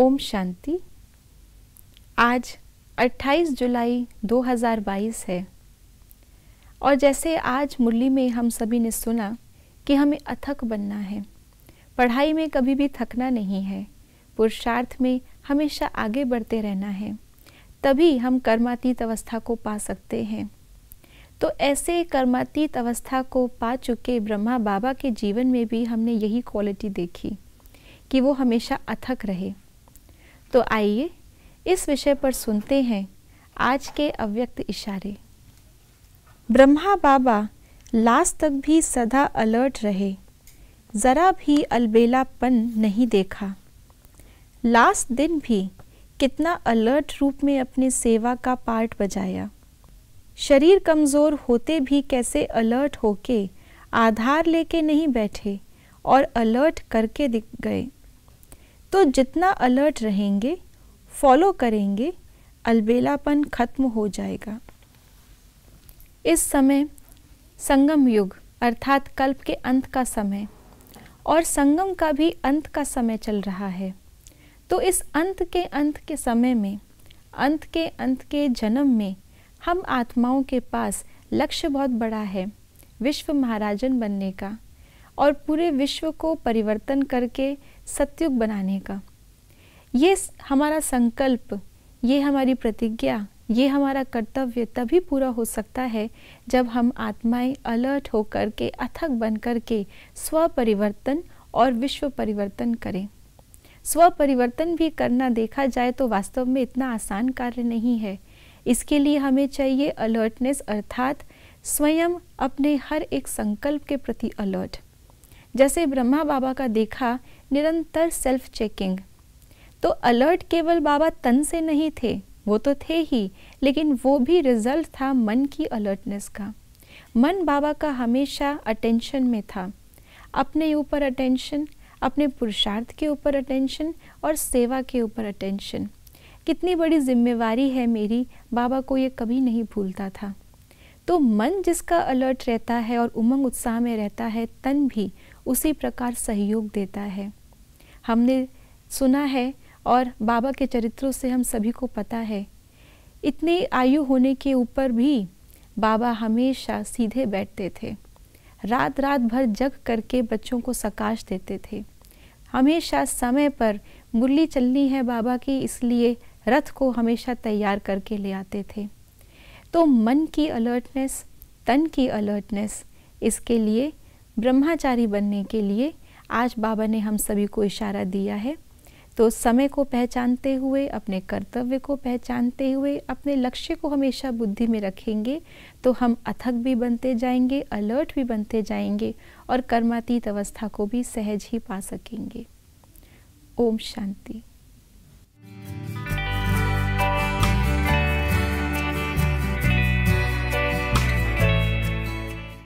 ओम शांति। आज 28 जुलाई 2022 है। और जैसे आज मुरली में हम सभी ने सुना कि हमें अथक बनना है। पढ़ाई में कभी भी थकना नहीं है। पुरुषार्थ में हमेशा आगे बढ़ते रहना है। तभी हम कर्मातीत अवस्था को पा सकते हैं। तो ऐसे कर्मातीत अवस्था को पा चुके ब्रह्मा बाबा के जीवन में भी हमने यही क्वालिटी देखी कि वो हमेशा अथक रहे। तो आइए इस विषय पर सुनते हैं आज के अव्यक्त इशारे। ब्रह्मा बाबा लास्ट तक भी सदा अलर्ट रहे, ज़रा भी अलबेलापन नहीं देखा। लास्ट दिन भी कितना अलर्ट रूप में अपनी सेवा का पार्ट बजाया। शरीर कमज़ोर होते भी कैसे अलर्ट होके आधार लेके नहीं बैठे और अलर्ट करके दिख गए। तो जितना अलर्ट रहेंगे फॉलो करेंगे, अलबेलापन खत्म हो जाएगा। इस समय संगम युग, अर्थात कल्प के अंत का समय, और संगम का भी अंत का समय चल रहा है। तो इस अंत के अंत के समय में, अंत के अंत के जन्म में हम आत्माओं के पास लक्ष्य बहुत बड़ा है, विश्व महाराजन बनने का, और पूरे विश्व को परिवर्तन करके सत्युग बनाने का। ये हमारा संकल्प, ये हमारी प्रतिज्ञा, ये हमारा कर्तव्य तभी पूरा हो सकता है जब हम आत्माएँ अलर्ट होकर के, अथक बन कर के स्व परिवर्तन और विश्व परिवर्तन करें। स्व परिवर्तन भी करना देखा जाए तो वास्तव में इतना आसान कार्य नहीं है। इसके लिए हमें चाहिए अलर्टनेस अर्थात स्वयं अपने हर एक संकल्प के प्रति अलर्ट जैसे ब्रह्मा बाबा का देखा, निरंतर सेल्फ चेकिंग तो अलर्ट केवल बाबा तन से नहीं थे, वो तो थे ही, लेकिन वो भी रिज़ल्ट था मन की अलर्टनेस का। मन बाबा का हमेशा अटेंशन में था। अपने ऊपर अटेंशन अपने पुरुषार्थ के ऊपर अटेंशन और सेवा के ऊपर अटेंशन कितनी बड़ी जिम्मेवारी है मेरी, बाबा को ये कभी नहीं भूलता था। तो मन जिसका अलर्ट रहता है और उमंग उत्साह में रहता है, तन भी उसी प्रकार सहयोग देता है। हमने सुना है और बाबा के चरित्रों से हम सभी को पता है। इतनी आयु होने के ऊपर भी बाबा हमेशा सीधे बैठते थे। रात रात भर जग करके बच्चों को सकाश देते थे। हमेशा समय पर मुरली चलनी है बाबा की, इसलिए रथ को हमेशा तैयार करके ले आते थे। तो मन की अलर्टनेस तन की अलर्टनेस इसके लिए ब्रह्माचारी बनने के लिए आज बाबा ने हम सभी को इशारा दिया है। तो समय को पहचानते हुए, अपने कर्तव्य को पहचानते हुए, अपने लक्ष्य को हमेशा बुद्धि में रखेंगे तो हम अथक भी बनते जाएँगे अलर्ट भी बनते जाएँगे और कर्मातीत अवस्था को भी सहज ही पा सकेंगे। ओम शांति।